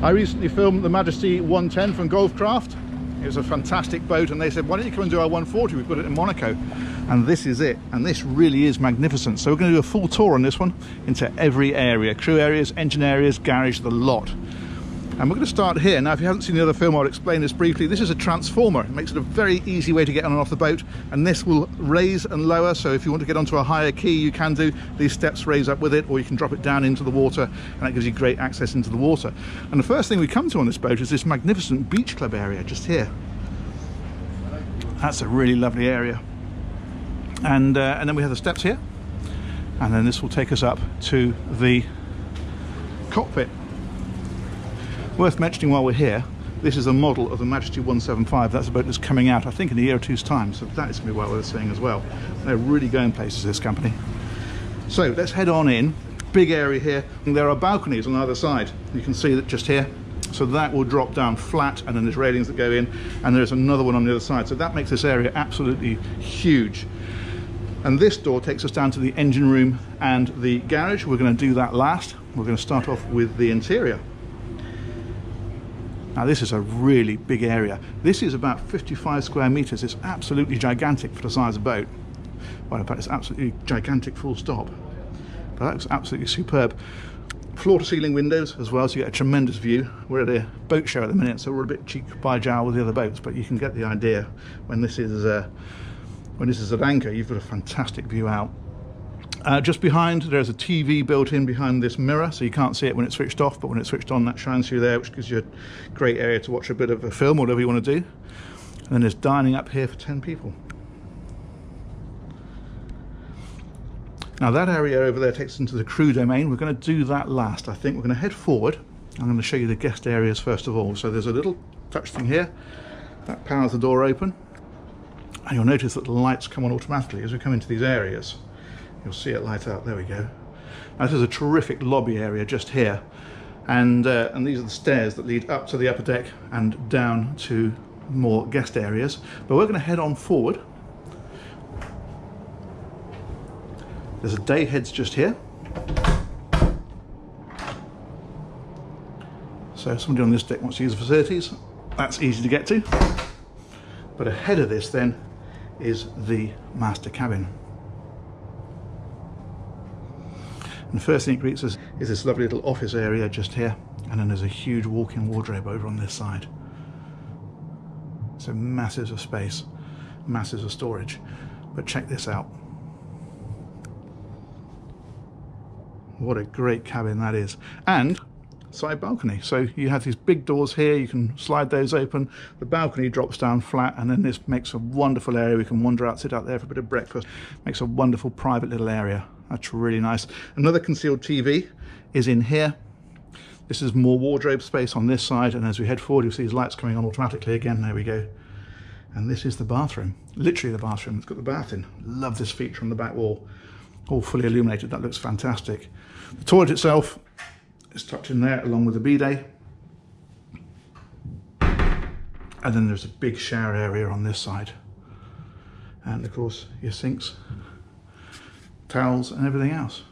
I recently filmed the Majesty 110 from Gulf Craft. It was a fantastic boat and they said, why don't you come and do our 140? We've got it in Monaco. And this is it. And this really is magnificent. So we're going to do a full tour on this one into every area. Crew areas, engine areas, garage, the lot. And we're going to start here. Now, if you haven't seen the other film, I'll explain this briefly. This is a transformer. It makes it a very easy way to get on and off the boat. And this will raise and lower. So if you want to get onto a higher quay, you can do. These steps raise up with it, or you can drop it down into the water. And that gives you great access into the water. And the first thing we come to on this boat is this magnificent beach club area just here. That's a really lovely area. And, uh, and then we have the steps here. And then this will take us up to the cockpit. Worth mentioning while we're here, this is a model of the Majesty 175. That's a boat that's coming out, I think, in a year or two's time. So that is going to be well worth seeing as well. They're really going places, this company. So let's head on in. Big area here. And there are balconies on either side. You can see that just here. So that will drop down flat and then there's railings that go in and there's another one on the other side. So that makes this area absolutely huge. And this door takes us down to the engine room and the garage. We're going to do that last. We're going to start off with the interior. Now this is a really big area. This is about 55 square meters. It's absolutely gigantic for the size of a boat. Well, in fact, it's absolutely gigantic full stop. But that looks absolutely superb. Floor to ceiling windows as well, so you get a tremendous view. We're at a boat show at the minute, so we're a bit cheek by jowl with the other boats, but you can get the idea when this is uh, when this is at anchor, you've got a fantastic view out uh, just behind, there's a TV built in behind this mirror, so you can't see it when it's switched off, but when it's switched on, that shines through there, which gives you a great area to watch a bit of a film, whatever you want to do. And then there's dining up here for 10 people. Now that area over there takes us into the crew domain. We're going to do that last. I think we're going to head forward. I'm going to show you the guest areas first of all. So there's a little touch thing here. That powers the door open. And you'll notice that the lights come on automatically as we come into these areas. You'll see it light up. There we go. Now, this is a terrific lobby area just here. And, uh, and these are the stairs that lead up to the upper deck and down to more guest areas. But we're going to head on forward. There's a day heads just here. So if somebody on this deck wants to use the facilities, that's easy to get to. But ahead of this then is the master cabin. And the first thing it greets us is this lovely little office area just here. And then there's a huge walk-in wardrobe over on this side. So masses of space, masses of storage. But check this out. What a great cabin that is. And side balcony. So you have these big doors here, you can slide those open. The balcony drops down flat and then this makes a wonderful area. We can wander out, sit out there for a bit of breakfast. Makes a wonderful private little area. That's really nice. Another concealed TV is in here. This is more wardrobe space on this side, and as we head forward, you'll see these lights coming on automatically again. There we go. And this is the bathroom, literally the bathroom. It's got the bath in. Love this feature on the back wall, all fully illuminated. That looks fantastic. The toilet itself is tucked in there along with the bidet. And then there's a big shower area on this side. And of course, your sinks towels and everything else.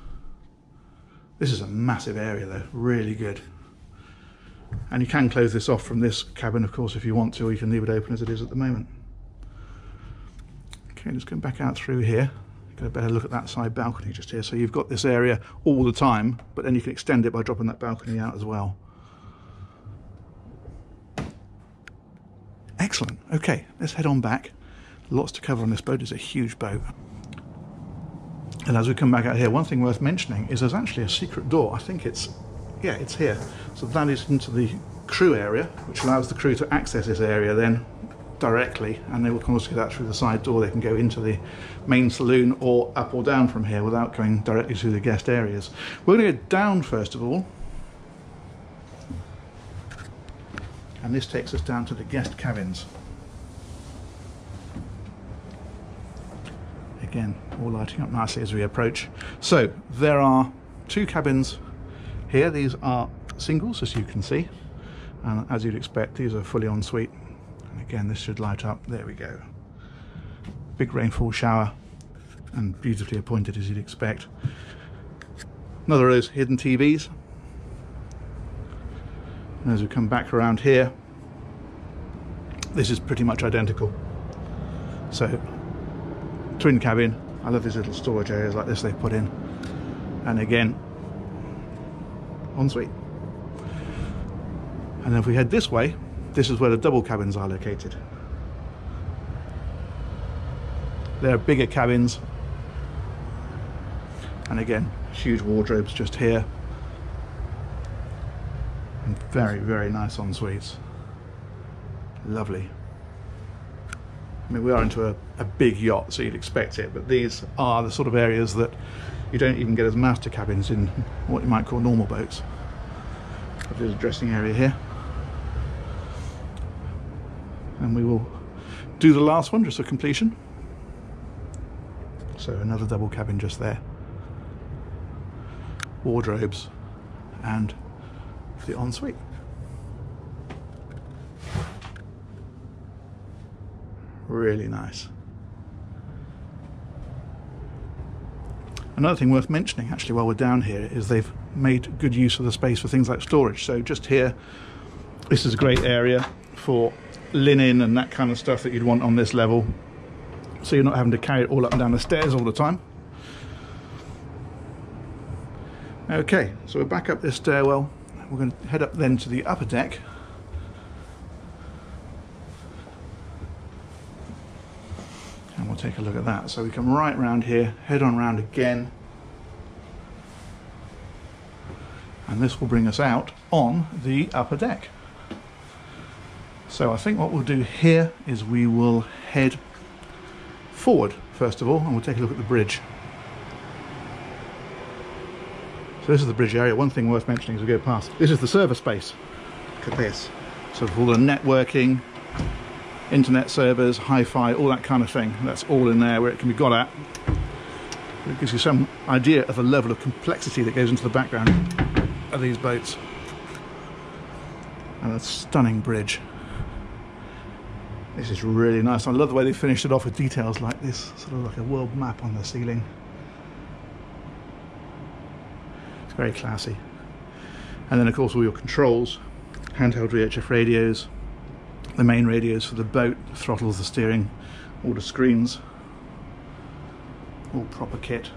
This is a massive area though, really good. And you can close this off from this cabin of course if you want to, or you can leave it open as it is at the moment. Okay, let's go back out through here. Get a better look at that side balcony just here. So you've got this area all the time, but then you can extend it by dropping that balcony out as well. Excellent. Okay, let's head on back. Lots to cover on this boat. It's a huge boat. And as we come back out here, one thing worth mentioning is there's actually a secret door. I think it's, yeah, it's here. So that is into the crew area, which allows the crew to access this area then directly, and they will also get out through the side door. They can go into the main saloon or up or down from here without going directly through the guest areas. We're going to go down first of all. And this takes us down to the guest cabins. Again, all lighting up nicely as we approach. So there are two cabins here. These are singles, as you can see. And as you'd expect, these are fully ensuite. And again, this should light up. There we go. Big rainfall shower and beautifully appointed as you'd expect. Another of those hidden TVs. And as we come back around here, this is pretty much identical. So, twin cabin. I love these little storage areas like this they've put in. And again, ensuite. And if we head this way, this is where the double cabins are located. There are bigger cabins. And again, huge wardrobes just here. And very, very nice en suites. Lovely. I mean, we are into a, a big yacht, so you'd expect it, but these are the sort of areas that you don't even get as master cabins in what you might call normal boats. There's a dressing area here. And we will do the last one just for completion. So another double cabin just there. Wardrobes and the ensuite. Really nice. Another thing worth mentioning actually while we're down here is they've made good use of the space for things like storage. So just here, this is a great area for linen and that kind of stuff that you'd want on this level. So you're not having to carry it all up and down the stairs all the time. Okay, so we're back up this stairwell. We're going to head up then to the upper deck. And we'll take a look at that. So we come right round here, head on round again. And this will bring us out on the upper deck. So I think what we'll do here is we will head forward first of all and we'll take a look at the bridge. So this is the bridge area. One thing worth mentioning as we go past. This is the server space. Look at this. So all the networking, internet servers, hi-fi, all that kind of thing. That's all in there where it can be got at. It gives you some idea of the level of complexity that goes into the background of these boats. And a stunning bridge. This is really nice. I love the way they finished it off with details like this, sort of like a world map on the ceiling. It's very classy. And then of course all your controls, handheld VHF radios, the main radios for the boat, the throttles, the steering, all the screens, all proper kit.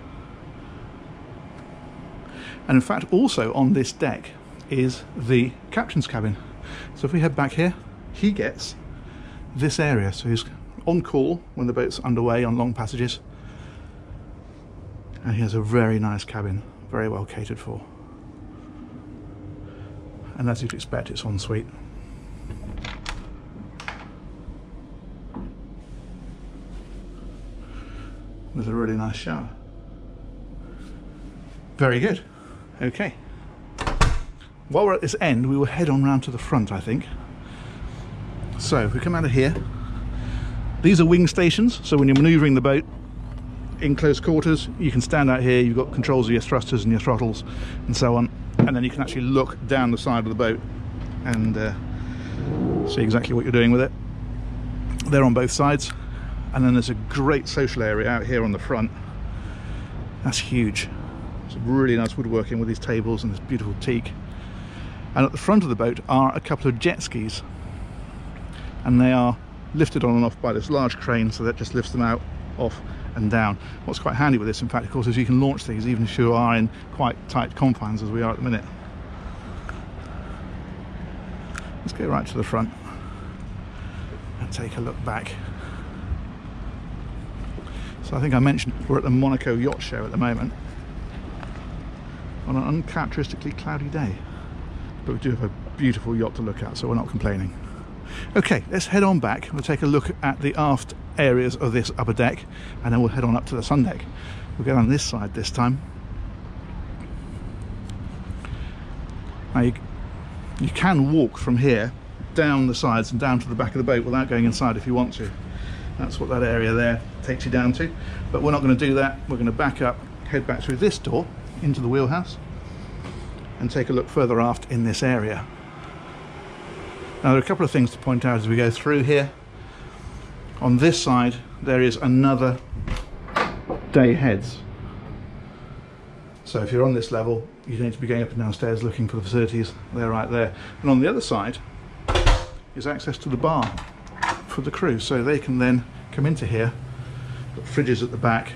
And in fact also on this deck is the captain's cabin. So if we head back here, he gets this area. So he's on call when the boat's underway on long passages. And he has a very nice cabin, very well catered for. And as you'd expect, it's ensuite. With a really nice shower. Very good. Okay. While we're at this end, we will head on round to the front, I think. So if we come out of here, these are wing stations. So when you're maneuvering the boat in close quarters, you can stand out here. You've got controls of your thrusters and your throttles and so on. And then you can actually look down the side of the boat and uh, see exactly what you're doing with it. They're on both sides. And then there's a great social area out here on the front. That's huge. It's really nice woodworking with these tables and this beautiful teak. And at the front of the boat are a couple of jet skis and they are lifted on and off by this large crane so that just lifts them out off and down what's quite handy with this in fact of course is you can launch these even if you are in quite tight confines as we are at the minute let's go right to the front and take a look back so I think I mentioned we're at the Monaco Yacht Show at the moment on an uncharacteristically cloudy day but we do have a beautiful yacht to look at so we're not complaining Okay, let's head on back. We'll take a look at the aft areas of this upper deck and then we'll head on up to the sun deck. We'll get on this side this time. Now you, you can walk from here down the sides and down to the back of the boat without going inside if you want to. That's what that area there takes you down to. But we're not going to do that. We're going to back up, head back through this door into the wheelhouse and take a look further aft in this area. Now there are a couple of things to point out as we go through here. On this side there is another day heads. So if you're on this level, you don't need to be going up and downstairs looking for the facilities. They're right there. And on the other side is access to the bar for the crew. So they can then come into here, got fridges at the back,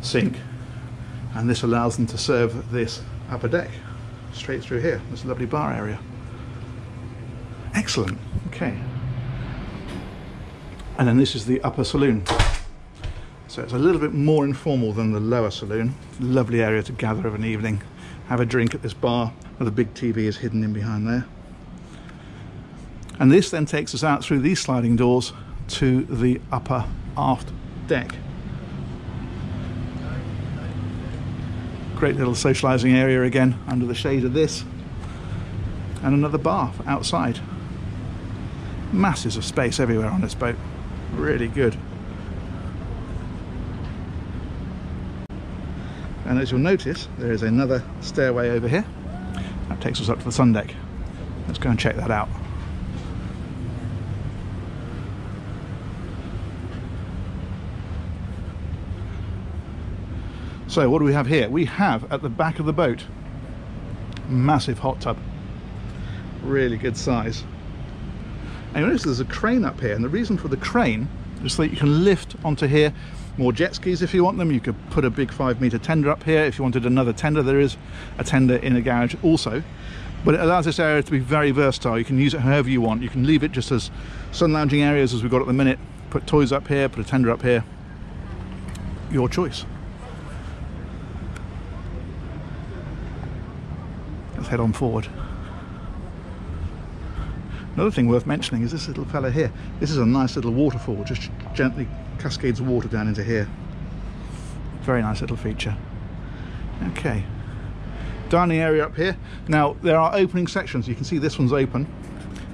sink, and this allows them to serve this upper deck straight through here. This lovely bar area. Excellent. Okay. And then this is the upper saloon. So it's a little bit more informal than the lower saloon. Lovely area to gather of an evening, have a drink at this bar the big TV is hidden in behind there. And this then takes us out through these sliding doors to the upper aft deck. Great little socialising area again under the shade of this. And another bar outside. Masses of space everywhere on this boat. Really good. And as you'll notice, there is another stairway over here. That takes us up to the sun deck. Let's go and check that out. So what do we have here? We have at the back of the boat, massive hot tub. Really good size. And you notice there's a crane up here, and the reason for the crane is so that you can lift onto here more jet skis if you want them. You could put a big five meter tender up here. If you wanted another tender, there is a tender in a garage also. But it allows this area to be very versatile. You can use it however you want. You can leave it just as sun lounging areas as we've got at the minute. Put toys up here, put a tender up here. Your choice. Let's head on forward. Another thing worth mentioning is this little fella here. This is a nice little waterfall, just gently cascades water down into here. Very nice little feature. Okay, dining area up here. Now there are opening sections. You can see this one's open.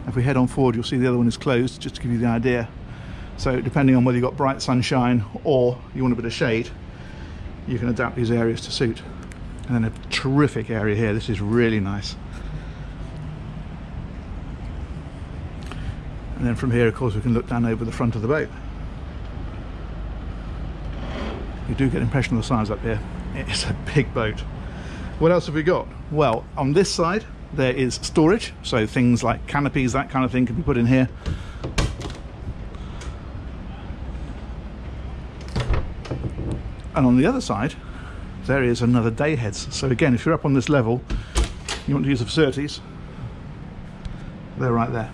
If we head on forward, you'll see the other one is closed, just to give you the idea. So depending on whether you've got bright sunshine or you want a bit of shade, you can adapt these areas to suit. And then a terrific area here. This is really nice. And then from here, of course, we can look down over the front of the boat. You do get an impression of the size up here. It's a big boat. What else have we got? Well, on this side, there is storage. So things like canopies, that kind of thing can be put in here. And on the other side, there is another day heads. So again, if you're up on this level, you want to use the facilities, they're right there.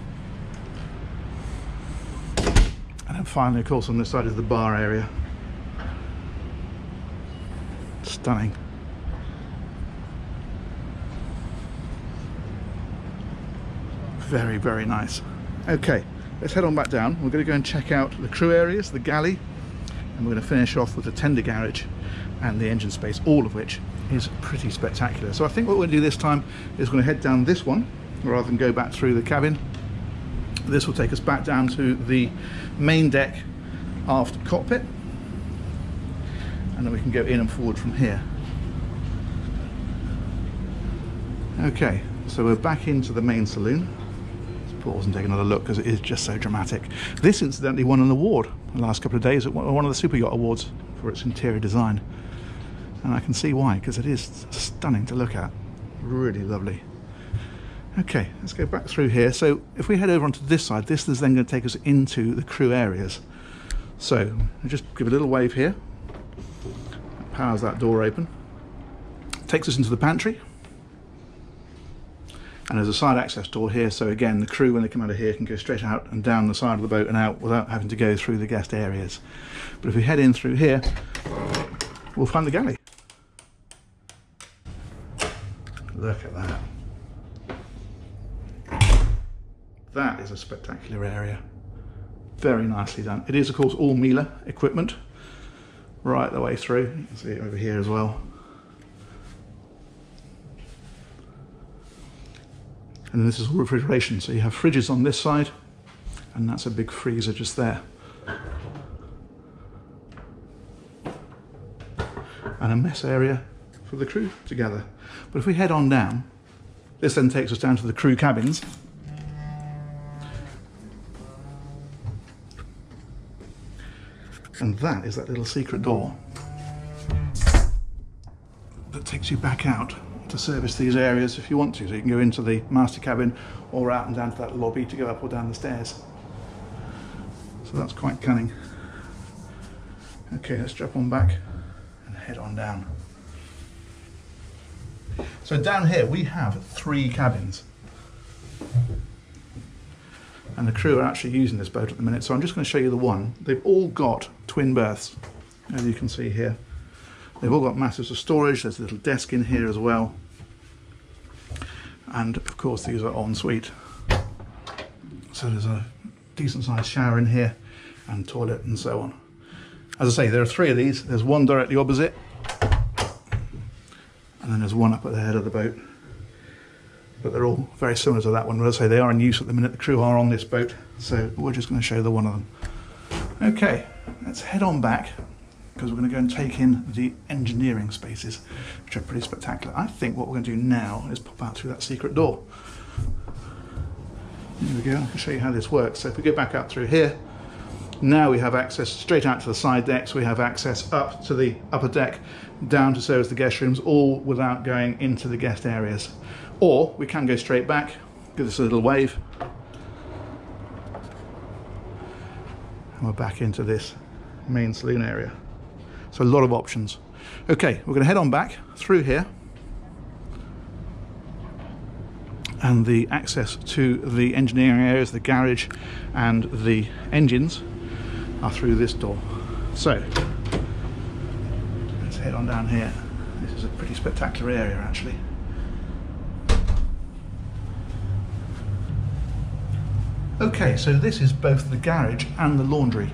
And then finally, of course, on this side is the bar area. Stunning. Very, very nice. Okay, let's head on back down. We're going to go and check out the crew areas, the galley, and we're going to finish off with the tender garage and the engine space, all of which is pretty spectacular. So I think what we're going to do this time is going to head down this one rather than go back through the cabin this will take us back down to the main deck aft cockpit and then we can go in and forward from here. Okay, so we're back into the main saloon. Pause and take another look because it is just so dramatic. This incidentally won an award the last couple of days at one of the Super Yacht Awards for its interior design. And I can see why, because it is stunning to look at. Really lovely. Okay, let's go back through here. So if we head over onto this side, this is then going to take us into the crew areas. So I'll just give a little wave here. That powers that door open. Takes us into the pantry. And there's a side access door here, so again, the crew, when they come out of here, can go straight out and down the side of the boat and out without having to go through the guest areas. But if we head in through here, we'll find the galley. Look at that. That is a spectacular area. Very nicely done. It is, of course, all Miele equipment right the way through. You can see it over here as well. And this is all refrigeration. So you have fridges on this side, and that's a big freezer just there. And a mess area for the crew to gather. But if we head on down, this then takes us down to the crew cabins. And that is that little secret door that takes you back out to service these areas if you want to. So you can go into the master cabin or out and down to that lobby to go up or down the stairs. So that's quite cunning. Okay, let's drop on back and head on down. So down here we have three cabins. And the crew are actually using this boat at the minute, so I'm just going to show you the one. They've all got twin berths, as you can see here. They've all got masses of storage, there's a little desk in here as well. And of course these are ensuite. So there's a decent sized shower in here and toilet and so on. As I say, there are three of these. There's one directly opposite and then there's one up at the head of the boat. But they're all very similar to that one. As I say, they are in use at the minute. The crew are on this boat, so we're just going to show the one of them. Okay, let's head on back because we're going to go and take in the engineering spaces, which are pretty spectacular. I think what we're going to do now is pop out through that secret door. There we go, I can show you how this works. So if we go back out through here, now we have access straight out to the side decks, we have access up to the upper deck, down to service the guest rooms, all without going into the guest areas. Or we can go straight back, give this a little wave, and we're back into this main saloon area. So a lot of options. Okay, we're going to head on back through here. And the access to the engineering areas, the garage and the engines are through this door. So, let's head on down here. This is a pretty spectacular area actually. Okay, so this is both the garage and the laundry.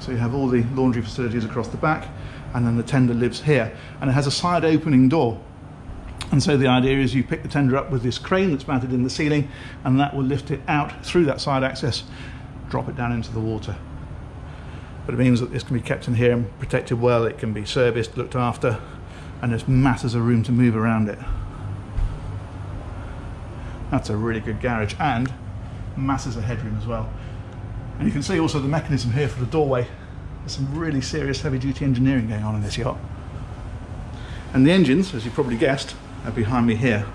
So you have all the laundry facilities across the back and then the tender lives here. And it has a side opening door. And so the idea is you pick the tender up with this crane that's mounted in the ceiling and that will lift it out through that side access drop it down into the water. But it means that this can be kept in here and protected well it can be serviced looked after and there's masses of room to move around it. That's a really good garage and masses of headroom as well. And you can see also the mechanism here for the doorway there's some really serious heavy duty engineering going on in this yacht. And the engines, as you probably guessed, are behind me here.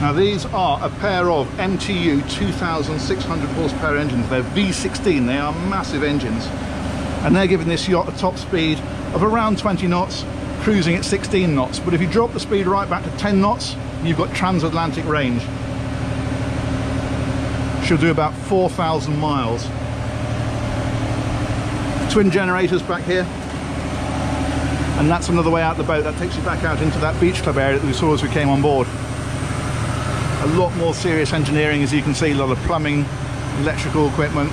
Now these are a pair of MTU 2600 horsepower engines. They're V16, they are massive engines. And they're giving this yacht a top speed of around 20 knots, cruising at 16 knots. But if you drop the speed right back to 10 knots, you've got transatlantic range she'll do about 4,000 miles. Twin generators back here. And that's another way out the boat. That takes you back out into that beach club area that we saw as we came on board. A lot more serious engineering as you can see, a lot of plumbing, electrical equipment.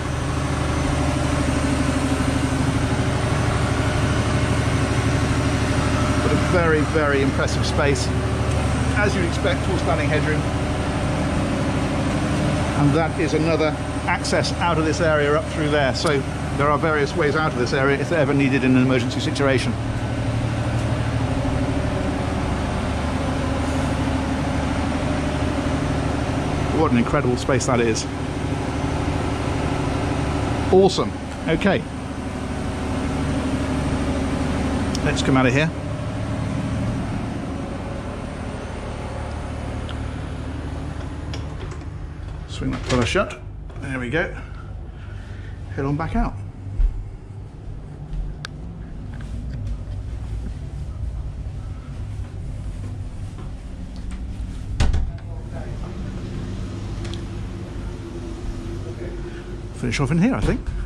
But a very, very impressive space. As you'd expect, full standing headroom and that is another access out of this area up through there. So there are various ways out of this area if they're ever needed in an emergency situation. What an incredible space that is. Awesome. Okay. Let's come out of here swing that fella shut. There we go. Head on back out. Finish off in here, I think.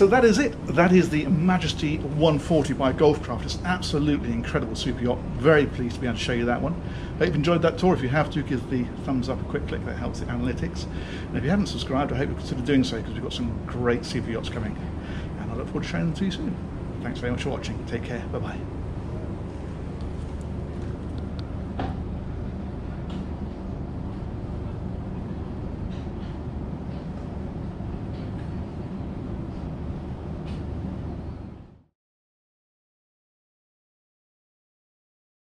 So that is it. That is the Majesty 140 by Gulfcraft. It's absolutely incredible super yacht. Very pleased to be able to show you that one. I Hope you've enjoyed that tour. If you have to, give the thumbs up a quick click. That helps the analytics. And if you haven't subscribed, I hope you consider doing so because we've got some great super yachts coming. And I look forward to showing them to you soon. Thanks very much for watching. Take care. Bye-bye.